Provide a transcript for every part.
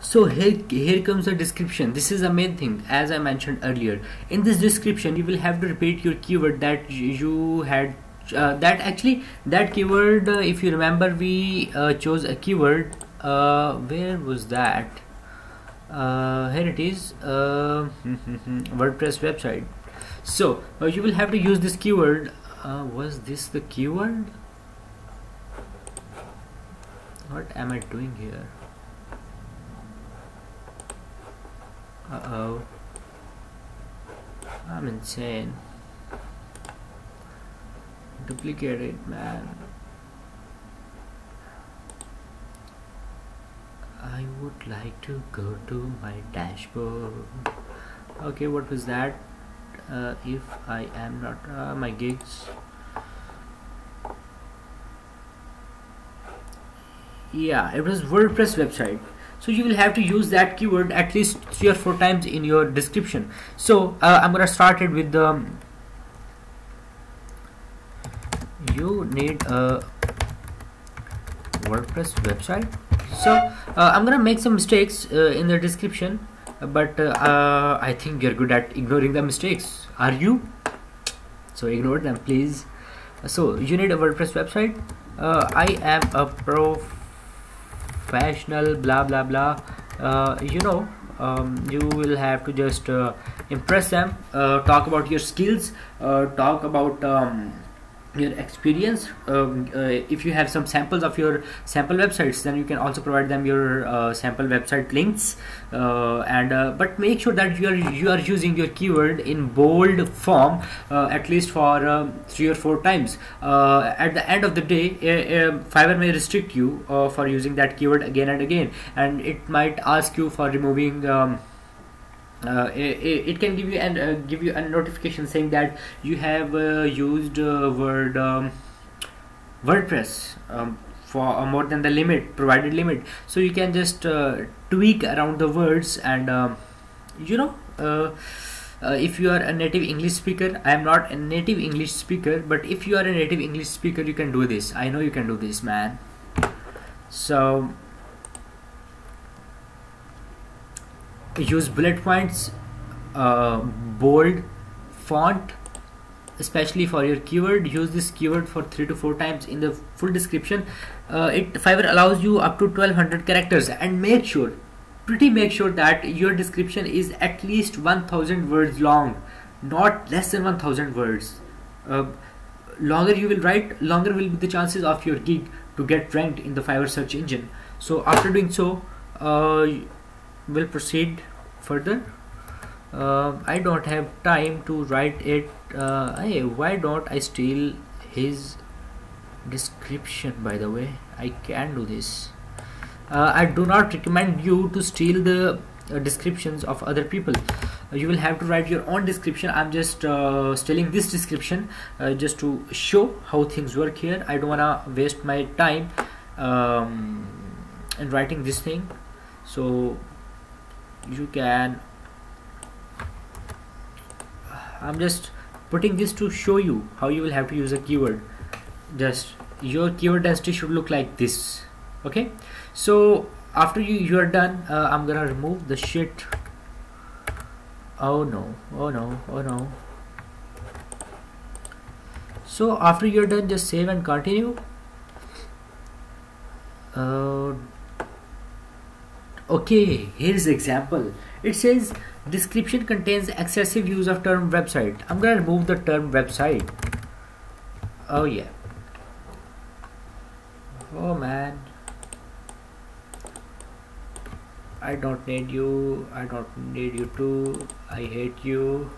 so here here comes the description. This is the main thing as i mentioned earlier. In this description you will have to repeat your keyword that you had uh, that actually that keyword uh, if you remember we uh, chose a keyword uh, where was that? Uh, here it is uh, WordPress website. So you will have to use this keyword was this the keyword? What am I doing here uh-oh. I'm insane. Duplicate it man. I would like to go to my dashboard. Okay what was that? Uh, if I am not uh, my gigs. Yeah it was WordPress website so you will have to use that keyword at least three or four times in your description. So uh, I'm gonna start it with the you need a WordPress website. So uh, I'm gonna make some mistakes uh, in the description but uh, I think you're good at ignoring the mistakes. Are you? So ignore them please. So you need a WordPress website. Uh, I am a professional blah blah blah. Uh, you know um, you will have to just uh, impress them talk about your skills talk about um, your experience um, uh, if you have some samples of your sample websites then you can also provide them your uh, sample website links uh, and uh, but make sure that you are you are using your keyword in bold form uh, at least for um, three or four times. Uh, at the end of the day Fiverr may restrict you for using that keyword again and again and it might ask you for removing um, uh, it, it, can give you and uh, give you a notification saying that you have uh, used uh, word um, WordPress um, for more than the limit provided limit. So you can just uh, tweak around the words and um, you know if you are a native English speaker I am not a native English speaker but if you are a native English speaker you can do this. I know you can do this man. So use bullet points uh, bold font especially for your keyword. Use this keyword for three to four times in the full description. Uh, it Fiverr allows you up to 1200 characters and make sure pretty make sure that your description is at least 1000 words long not less than 1000 words. Uh, longer you will write longer will be the chances of your gig to get ranked in the Fiverr search engine. So after doing so uh, we'll proceed further. Uh, I don't have time to write it. Uh, hey why don't I steal his description by the way? I can do this. Uh, I do not recommend you to steal the uh, descriptions of other people. You will have to write your own description. I'm just uh, stealing this description uh, just to show how things work here. I don't wanna waste my time um, in writing this thing. So you can. I'm just putting this to show you how you will have to use a keyword. Just your keyword density should look like this okay? So after you you are done uh, I'm gonna remove the shit. Oh no oh no oh no. So after you're done just save and continue. Uh, okay here's example. It says description contains excessive use of term website. I'm gonna remove the term website. Oh yeah. Oh man. I don't need you. I don't need you too I hate you.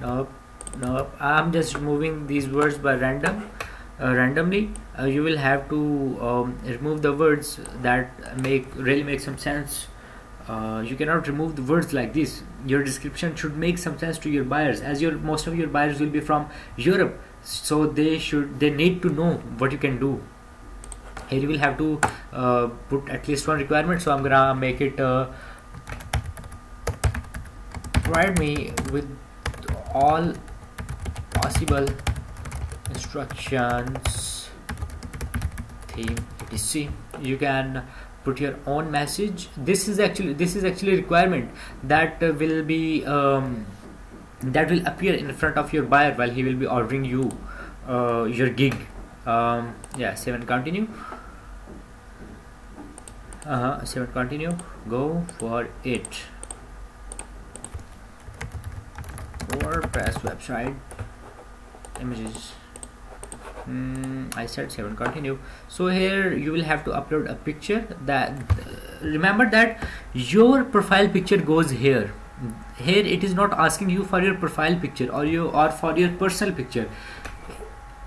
Nope. Nope. I'm just removing these words by random randomly uh, you will have to um, remove the words that make really make some sense. Uh, you cannot remove the words like this. Your description should make some sense to your buyers as your most of your buyers will be from Europe. So they should they need to know what you can do. Here you will have to uh, put at least one requirement. So I'm gonna make it uh, provide me with all possible instructions. Theme etc you can put your own message. This is actually this is actually requirement that uh, will be um, that will appear in front of your buyer while he will be ordering you uh, your gig. Um, yeah seven continue. Uh-huh seven continue. Go for it. WordPress website. Images mm, I said 7 continue. So here you will have to upload a picture that uh, remember that your profile picture goes here. Here it is not asking you for your profile picture or you or for your personal picture.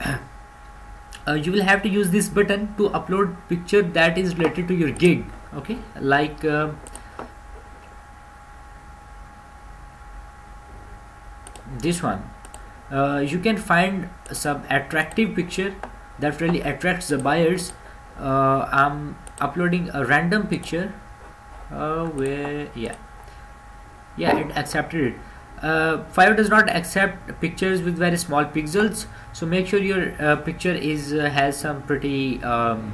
Uh, you will have to use this button to upload picture that is related to your gig okay? Like uh, this one uh, you can find some attractive picture that really attracts the buyers. Uh, I'm uploading a random picture uh, where yeah. Yeah it accepted it. Uh, Fiverr does not accept pictures with very small pixels so make sure your uh, picture is uh, has some pretty um,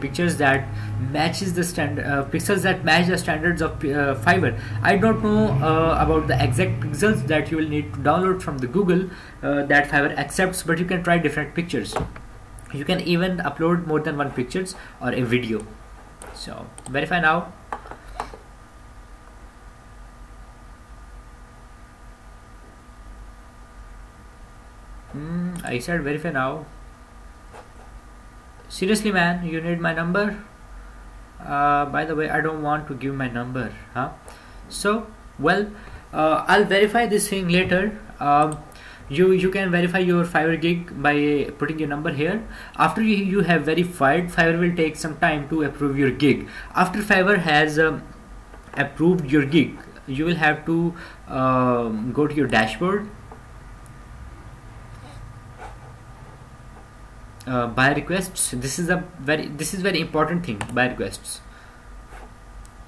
pictures that matches the standard uh, pixels that match the standards of uh. I don't know uh, about the exact pixels that you will need to download from the Google uh, that Fiverr accepts, but you can try different pictures. You can even upload more than one pictures or a video. So verify now. Mm, I said verify now seriously man you need my number? Uh, by the way I don't want to give my number huh? So well uh, I'll verify this thing later. Um, you you can verify your Fiverr gig by putting your number here. After you, you have verified Fiverr will take some time to approve your gig. After Fiverr has um, approved your gig you will have to um, go to your dashboard uh, buy requests this is a very this is very important thing buy requests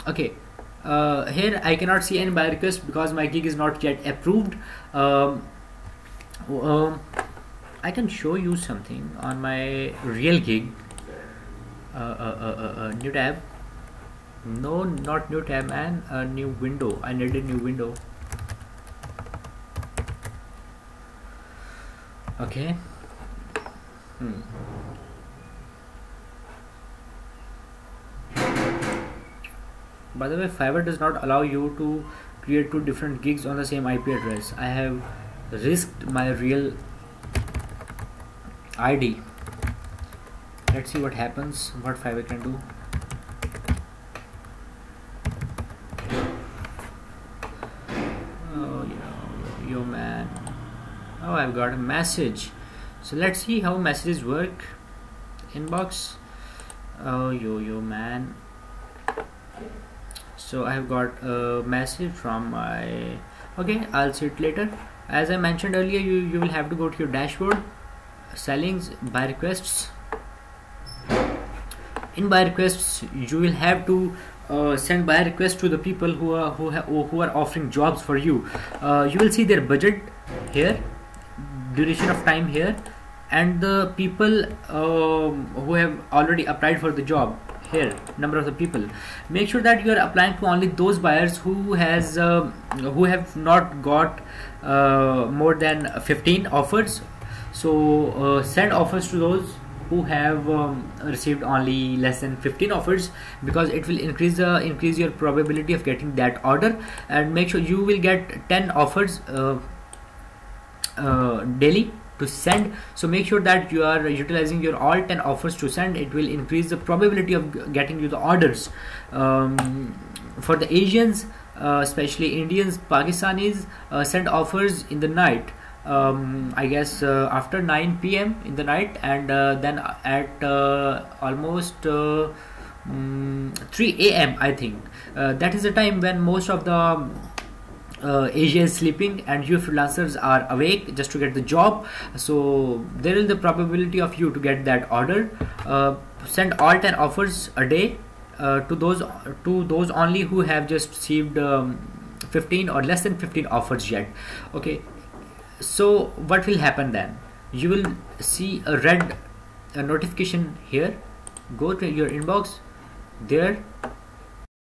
okay uh, here I cannot see any buy request because my gig is not yet approved. Um, um, I can show you something on my real gig. Uh, uh, uh, uh, uh new tab. No not new tab man. A new window. I need a new window. Okay Hmm. By the way, Fiverr does not allow you to create two different gigs on the same IP address. I have risked my real ID. Let's see what happens, what Fiverr can do. Oh, yo, yo, man. Oh, I've got a message so let's see how messages work. Inbox. Oh yo yo man. So I have got a message from my okay I'll see it later. As I mentioned earlier you, you will have to go to your dashboard. Sellings buy requests. In buy requests you will have to uh, send buy requests to the people who are who, have who are offering jobs for you. Uh, you will see their budget here duration of time here and the people um, who have already applied for the job here number of the people. Make sure that you are applying to only those buyers who has uh, who have not got uh, more than 15 offers. So uh, send offers to those who have um, received only less than 15 offers because it will increase the increase your probability of getting that order. And make sure you will get 10 offers uh, uh, daily to send so make sure that you are utilizing your all 10 offers to send it will increase the probability of getting you the orders um, for the Asians uh, especially Indians Pakistanis uh, send offers in the night um, I guess uh, after 9 p.m. in the night and uh, then at uh, almost um, 3 a.m. I think that is the time when most of the uh, Asia is sleeping and you freelancers are awake just to get the job. So there is the probability of you to get that order. Uh, send all 10 offers a day uh, to those to those only who have just received um, 15 or less than 15 offers yet. Okay. So what will happen then? You will see a red a notification here. Go to your inbox. There